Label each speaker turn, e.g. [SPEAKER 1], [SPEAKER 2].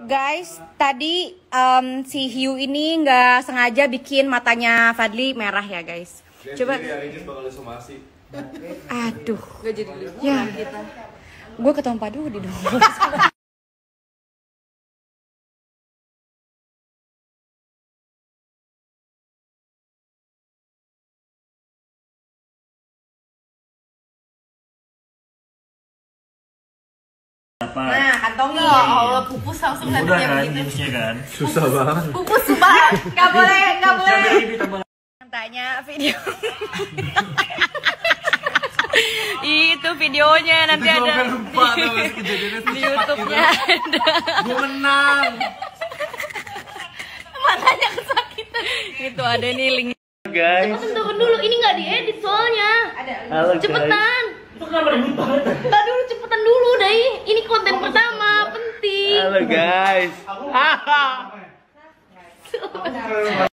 [SPEAKER 1] Guys, tadi em, si Hiu ini nggak sengaja bikin matanya Fadli merah ya guys. Coba,
[SPEAKER 2] hari ini bakal somasi.
[SPEAKER 1] aduh. Gak jadi ya. Gue ketemu padu di dong.
[SPEAKER 3] Apa?
[SPEAKER 1] Nah, kantongi.
[SPEAKER 4] Allah pupus langsung
[SPEAKER 3] Udah
[SPEAKER 4] hatinya
[SPEAKER 3] kan kan.
[SPEAKER 2] Susah banget.
[SPEAKER 4] Pupus sumpah.
[SPEAKER 1] Gak boleh, gak boleh. Tanya video. Itu videonya nanti ada
[SPEAKER 2] lupa kejadiannya
[SPEAKER 1] di YouTube-nya ada.
[SPEAKER 2] Gue menang.
[SPEAKER 4] Matanya kesakitan.
[SPEAKER 1] Itu ada nih link.
[SPEAKER 3] guys.
[SPEAKER 4] Turun dulu, ini nggak diedit soalnya.
[SPEAKER 3] Halo guys.
[SPEAKER 4] Cepetan. Tadi dulu cepetan dulu, Dai. Ini konten pertama, penting.
[SPEAKER 3] Halo guys.